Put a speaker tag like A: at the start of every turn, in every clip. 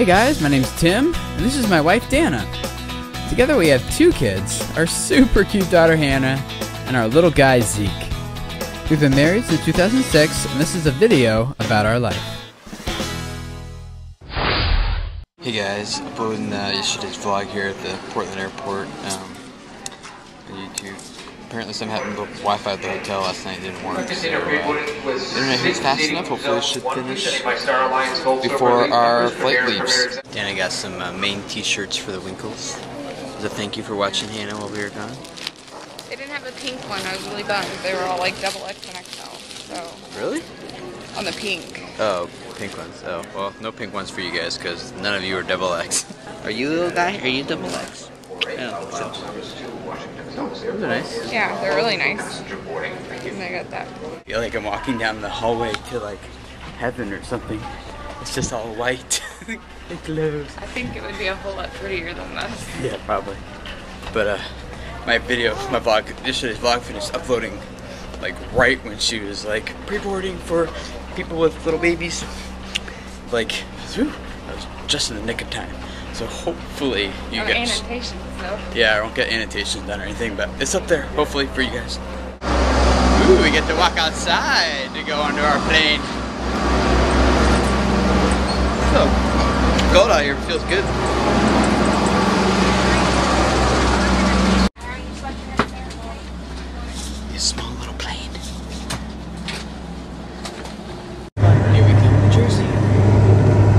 A: Hey guys, my name's Tim, and this is my wife Dana. Together we have two kids our super cute daughter Hannah, and our little guy Zeke. We've been married since 2006, and this is a video about our life. Hey guys, uploading uh, yesterday's vlog here at the Portland airport um, on YouTube. Apparently something happened with Wi-Fi at the hotel last night didn't work. So, uh, the internet is fast enough. Hopefully it should finish before our flight leaves. And I got some uh, Maine t-shirts for the Winkles. As a thank you for watching Hannah while we were gone.
B: They didn't have a pink one. I was really bummed. They were all like double X and XL. So
A: Really?
B: on the pink.
A: Oh, pink ones. Oh, well, no pink ones for you guys because none of you are double X. Are you a little guy? Are you double X? I don't think so. Those are nice.
B: Yeah, they're really nice. And I got that.
A: I feel like I'm walking down the hallway to like heaven or something. It's just all white. it glows.
B: I think it would be a whole lot prettier than this.
A: Yeah, probably. But uh, my video, my vlog, yesterday's vlog finished uploading like right when she was like pre-boarding for people with little babies. Like, whew, I was just in the nick of time. So hopefully you
B: No
A: guys.
B: annotations though.
A: Yeah, I won't get annotations done or anything, but it's up there, hopefully, for you guys. Ooh, we get to walk outside to go onto our plane. So, cold out here, feels good. A small little plane. Here we come, New Jersey.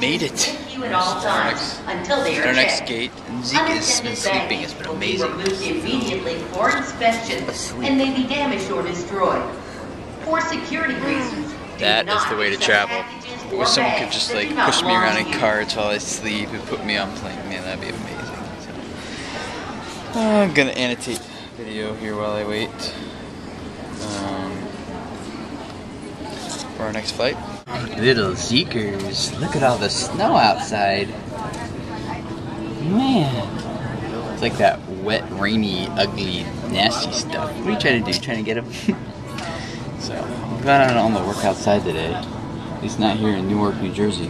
A: Made it.
C: you at all times until they
A: Our
C: are
A: next
C: checked.
A: gate, and Zeke has been sleeping. It's
C: baggage
A: been
C: will be
A: amazing.
C: removed immediately for inspection
A: Asleep.
C: and may be damaged or destroyed. For security reasons,
A: That is the way to travel.
C: packages
A: I wish someone could just like push me around in
C: to
A: carts while I sleep and put me on plane. Man, that'd be amazing. So, uh, I'm gonna annotate video here while I wait um, for our next flight. Little Zeekers, look at all the snow outside. Man, it's like that wet, rainy, ugly, nasty stuff. What are you trying to do? Trying to get him? so, I'm glad I don't want to work outside today. At least not here in Newark, New Jersey.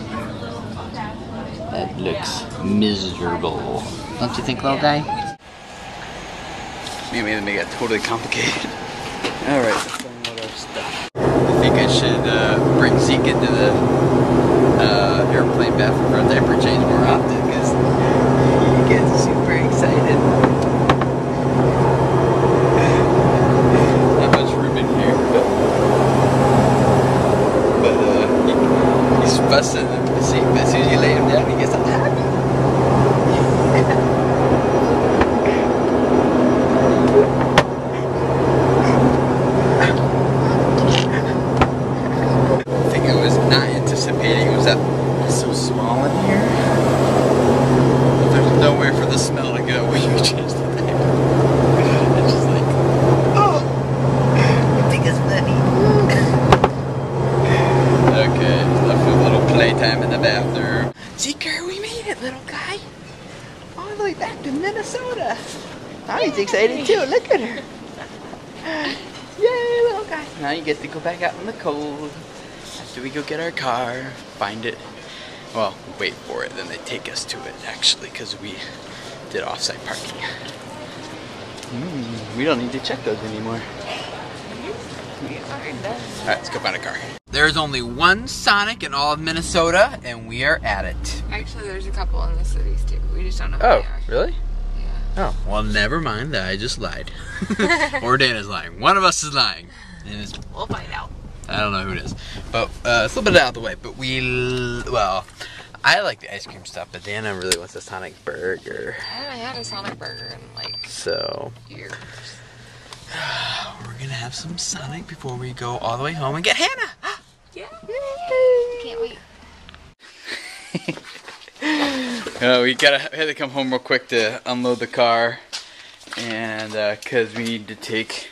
A: That looks miserable. Don't you think, little guy? Maybe they make it totally complicated. Alright, let's download our stuff. I think I should uh, bring Zeke into the uh, airplane bathroom for a diaper change more often because he gets super excited. Not much room in here, but, but uh, he, he's fussing. See, but as soon as you lay him down, he gets all happy. The thing I was not anticipating was that it's so small in here. There's nowhere for the smell to go when you change the diaper. It's just like, oh, I think it's funny. okay, left with a little playtime in the bathroom. Zeker, we made it, little guy. All the way back to Minnesota. Now he's excited too. Look at her. Yay, little guy. Now you get to go back out in the cold. After we go get our car, find it. Well, wait for it, then they take us to it actually, because we did off-site parking. Mm, we don't need to check those anymore. Alright, let's go find a car. There's only one Sonic in all of Minnesota, and we are at it.
B: Actually, there's a couple in the cities too. We just don't know
A: Oh,
B: who they are.
A: really?
B: Yeah.
A: Oh, well, never mind that I just lied. or Dana's lying. One of us is lying. And it's,
B: We'll find out.
A: I don't know who it is. But uh, it's a little bit out of the way. But we, well, I like the ice cream stuff, but Dana really wants a Sonic burger.
B: I haven't had a Sonic burger in like
A: So
B: years.
A: we're gonna have some Sonic before we go all the way home and get Hannah.
B: Yeah. Can't wait.
A: Uh, we gotta had to come home real quick to unload the car, and because we need to take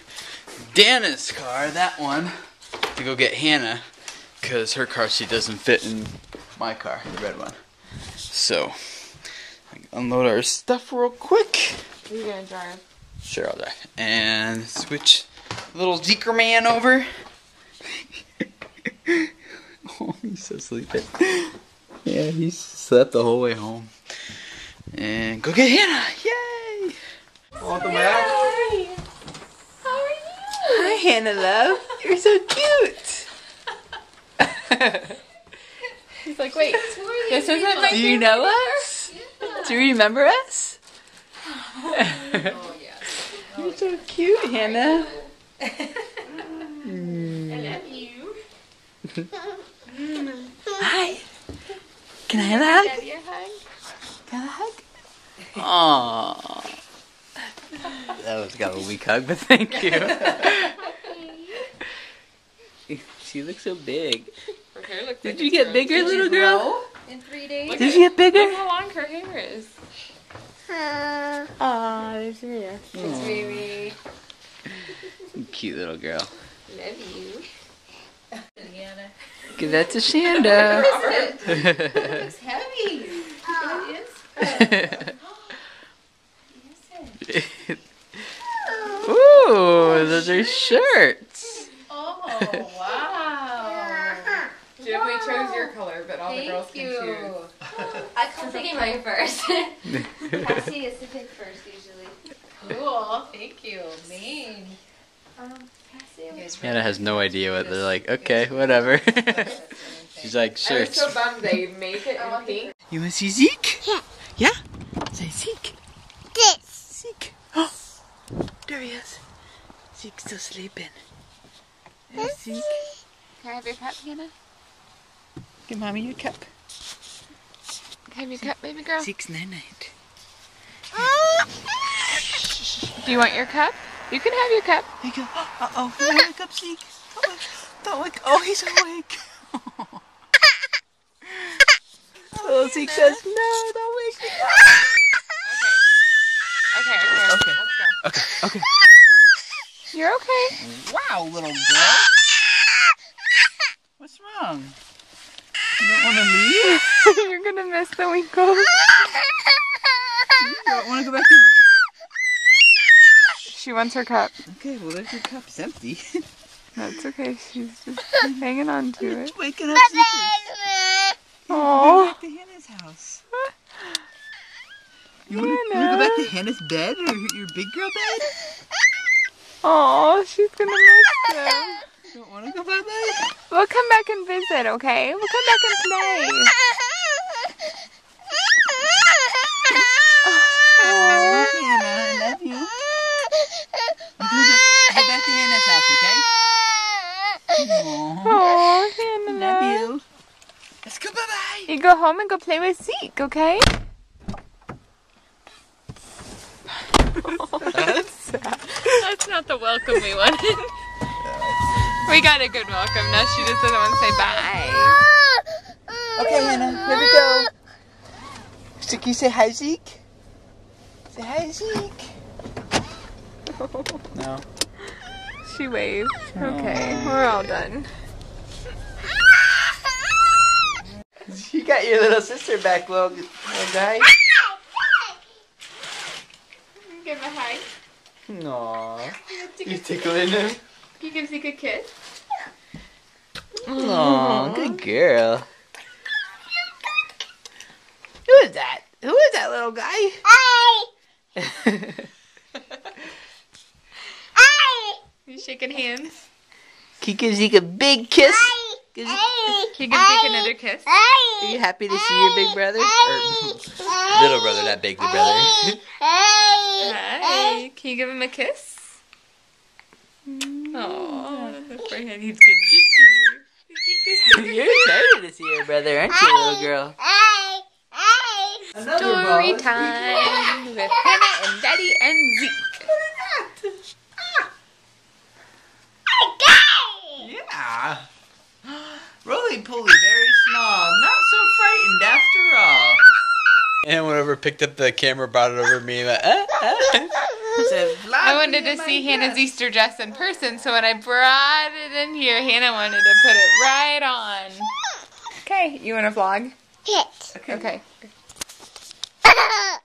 A: Dana's car, that one, to go get Hannah, because her car seat doesn't fit in my car, the red one. So, unload our stuff real quick.
B: Are you gonna drive?
A: Sure, I'll drive. And switch little Zeker man over. Oh, he's so sleeping. Yeah, he slept the whole way home. And go get Hannah! Yay! Welcome back. How are you? Hi, Hannah, love. You're so cute.
B: He's like, wait, this isn't my
A: Do you know us? Do you remember us? Oh, yes. You're so cute, Hannah. I love you. Hi. Can I have a hug?
B: Daddy a hug?
A: Can I have a hug? Aww. That was got a weak hug, but thank you. she looks so big.
B: Her hair looks
A: Did
B: like
A: you get
B: growing.
A: bigger, little girl?
D: In three days.
B: Look
A: Did
B: at-
A: you get bigger?
B: Look how long her hair is.
A: Aw, there's her.
D: Thanks, baby.
A: Cute little girl.
D: Love you. Diana.
A: Give that to Shanda.
D: Looks heavy. It is.
A: Ooh, those are shirts.
D: Oh, wow.
B: Jim, we chose your color, but all the girls
D: Thank
B: can
D: you.
B: choose.
D: I come picking mine first. Cassie is to pick first usually. Cool. Thank you. Mean. Um, Cassie.
A: Hannah has no idea what they're like. Okay, whatever. She's like,
B: I
A: sure.
B: so bummed they make it in pink.
A: You want to see Zeke? Yeah. Yeah? Say Zeke. This. Zeke. Oh, there he is. Zeke's still sleeping. There's Zeke.
B: Can I have your cup, Hannah?
A: Give mommy your cup.
B: Can I have your cup, baby girl?
A: Zeke's night night. Ah!
B: Do you want your cup? You can have your cup.
A: There you go. Uh oh. You wake up, Zeke. Don't wake, don't wake. Oh, he's awake. oh, Zeke says, no, don't wake me up.
B: Okay. Okay, okay,
A: Okay.
B: let's go.
A: Okay, okay.
B: You're okay.
A: Wow, little girl. What's wrong? You don't want to leave?
B: You're gonna miss the winkles.
A: You don't want to go back in?
B: She wants her cup.
A: Okay, well, there's your cup. It's empty.
B: That's okay. She's just hanging on to it.
A: It's waking up. Go
B: Aww.
A: back to Hannah's house. You want to go back to Hannah's bed or your big girl bed?
B: Aw, she's gonna miss them.
A: You don't want to go back there?
B: We'll come back and visit, okay? We'll come back and play.
A: Oh, Hannah, I love you. We're gonna go, go back to Hannah's house, okay? Aww,
B: Aw, Hannah.
A: love you. Let's go, bye-bye.
B: You go home and go play with Zeke, okay? That's sad. That's not the welcome we wanted. we got a good welcome. Now she just doesn't want to say bye.
A: Okay, Hannah, here we go. So can you say hi, Zeke? Say hi, Zeke. No.
B: She waved. Okay, we're all done.
A: You got your little sister back, little, little guy.
B: Give a hi.
A: Aww. You tickling him?
B: Can you give Zeke a kiss?
A: Aww, good girl. Who is that? Who is that little guy?
B: You shaking hands?
A: Can you give Zeke a big kiss? Give Zeke-
B: Can you Zeke another kiss?
A: Are you happy to see your big brother? Or, little brother, not big brother. Hey!
B: Hi. Can you give him a kiss? Oh, poor hand. He's gonna get you.
A: You're excited to see your brother, aren't you, little girl? Hey!
B: Story time with Hannah and Daddy and Zeke.
A: Yeah. Roly poly, very small. Not so frightened after all. And whenever picked up the camera, brought it over to me. Like, uh, uh. Said,
B: I wanted to see Hannah's Easter dress in person, so when I brought it in here, Hannah wanted to put it right on. Okay, you want to vlog?
D: Hit.
B: Okay.